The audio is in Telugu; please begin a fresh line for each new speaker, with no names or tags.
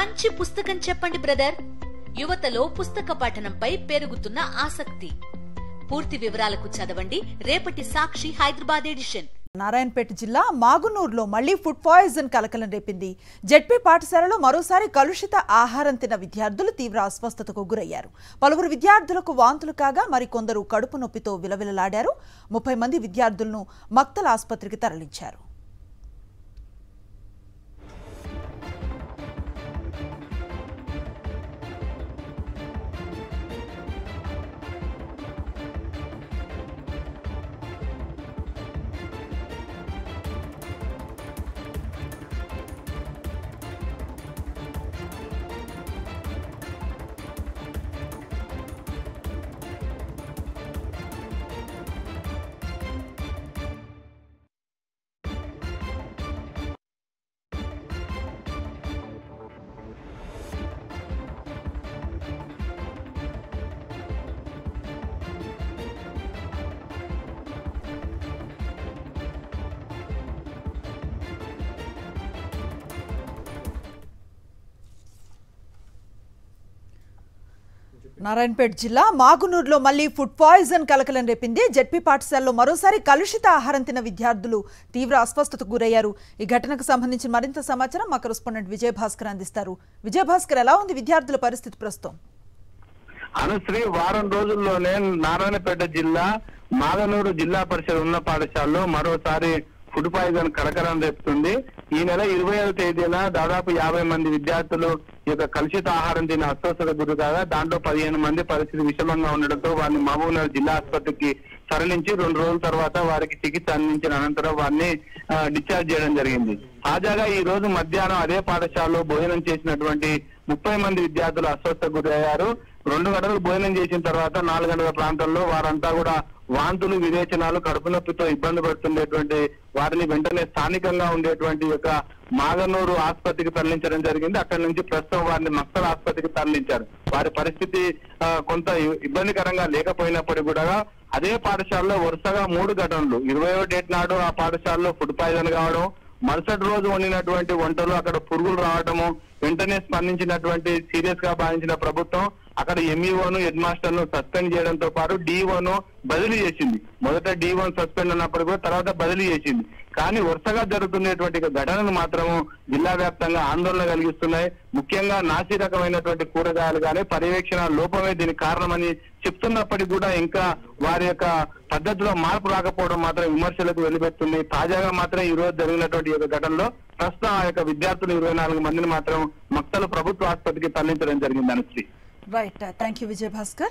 మంచి పుస్తకం చెప్పండి బ్రదర్. యువతలో పుస్తక పఠనంపై పెరుగుతున్న ఆసక్తి. పూర్తి వివరాలకు చదవండి. రేపటి సాక్షి హైదరాబాద్ ఎడిషన్.
నారాయణపేట జిల్లా మాగునూరులో మళ్ళీ ఫుడ్ పాయిజన్ కలకలం రేపింది. జెడ్పీ పాఠశాలలో మరోసారి కలుషిత ఆహారం తిన్న విద్యార్థులు తీవ్ర అస్వస్థతకు గురయ్యారు. పలువురు విద్యార్థులకు వాంతులు కాగా మరికొందరు కడుపు నొప్పితో విలవిలలాడారు. ముప్పై మంది విద్యార్థులను మక్తల ఆసుపత్రికి తరలించారు. నారాయణపేట జిల్లా మాగునూరులో మళ్ళీ ఫుడ్ పాయిజన్ కలకలం రేపింది. జడ్పీ పాఠశాలలో మరోసారి కలుషిత ఆహారం తిన్న విద్యార్థులు తీవ్ర అస్వస్థతకు గురయ్యారు. ఈ ఘటనకు సంబంధించి మరింత సమాచారం మా కరెస్పాండెంట్ విజయభాస్కర్ అందిస్తారు. విజయభాస్కర్ ఎలా ఉంది విద్యార్థుల పరిస్థితి ప్రస్తుతం?
అనుశ్రీ వారం రోజుల్లోనే నారాయణపేట జిల్లా మాగనూరు జిల్లా పరిషత్ ఉన్న పాఠశాలలో మరోసారి ఫుడ్ పాయిజన్ కలకలం రేపుతుంది. ఈ నెల ఇరవై తేదీన దాదాపు యాభై మంది విద్యార్థులు ఈ యొక్క కలుషిత ఆహారం తిని అస్వస్థత గురి కాగా దాంట్లో పదిహేను మంది పరిస్థితి విషమంగా ఉండడంతో వారిని మహబూబ్నగర్ జిల్లా ఆసుపత్రికి తరలించి రెండు రోజుల తర్వాత వారికి చికిత్స అందించిన అనంతరం వారిని డిశ్చార్జ్ చేయడం జరిగింది. తాజాగా ఈ రోజు మధ్యాహ్నం అదే పాఠశాలలో భోజనం చేసినటువంటి ముప్పై మంది విద్యార్థులు అస్వస్థ గురయ్యారు. రెండు గంటలు భోజనం చేసిన తర్వాత నాలుగు గంటల ప్రాంతంలో వారంతా కూడా వాంతులు విరేచనాలు కడుపు నొప్పితో ఇబ్బంది పడుతుండేటువంటి వారిని వెంటనే స్థానికంగా ఉండేటువంటి యొక్క మాగనూరు ఆసుపత్రికి తరలించడం జరిగింది. అక్కడి నుంచి ప్రస్తుతం వారిని మక్కల ఆసుపత్రికి తరలించారు. వారి పరిస్థితి కొంత ఇబ్బందికరంగా లేకపోయినప్పటికీ కూడా అదే పాఠశాలలో వరుసగా మూడు ఘటనలు. ఇరవయో డేట్ నాడు ఆ పాఠశాలలో ఫుడ్ పాయిజన్ కావడం మరుసటి రోజు వండినటువంటి వంటలు అక్కడ పురుగులు రావడము వెంటనే స్పందించినటువంటి సీరియస్గా భావించిన ప్రభుత్వం అక్కడ ఎంఈఓను హెడ్ మాస్టర్ను సస్పెండ్ చేయడంతో పాటు డిఓను బదిలీ చేసింది. మొదట డి సస్పెండ్ అన్నప్పుడు కూడా తర్వాత బదిలీ చేసింది. కానీ వరుసగా జరుగుతున్నటువంటి ఘటనలు మాత్రము జిల్లా వ్యాప్తంగా ఆందోళన కలిగిస్తున్నాయి. ముఖ్యంగా నాసి రకమైనటువంటి కూరగాయలు కానీ పర్యవేక్షణ లోపమే దీనికి కారణమని చెప్తున్నప్పటికీ కూడా ఇంకా వారి యొక్క పద్ధతిలో మార్పు రాకపోవడం మాత్రం విమర్శలకు వెలిపెడుతుంది తాజాగా మాత్రం ఈ రోజు జరిగినటువంటి యొక్క ఘటనలో ప్రస్తుతం ఆ యొక్క విద్యార్థులు ఇరవై నాలుగు మందిని మాత్రం మక్తలు ప్రభుత్వ ఆసుపత్రికి తరలించడం జరిగింది Anusri
Right. Uh, thank you, Vijay Bhaskar.